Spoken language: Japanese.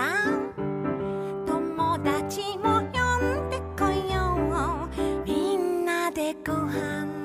ら」「友達も呼んでこよう」「みんなでご飯